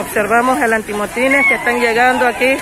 Observamos el antimotines que están llegando aquí.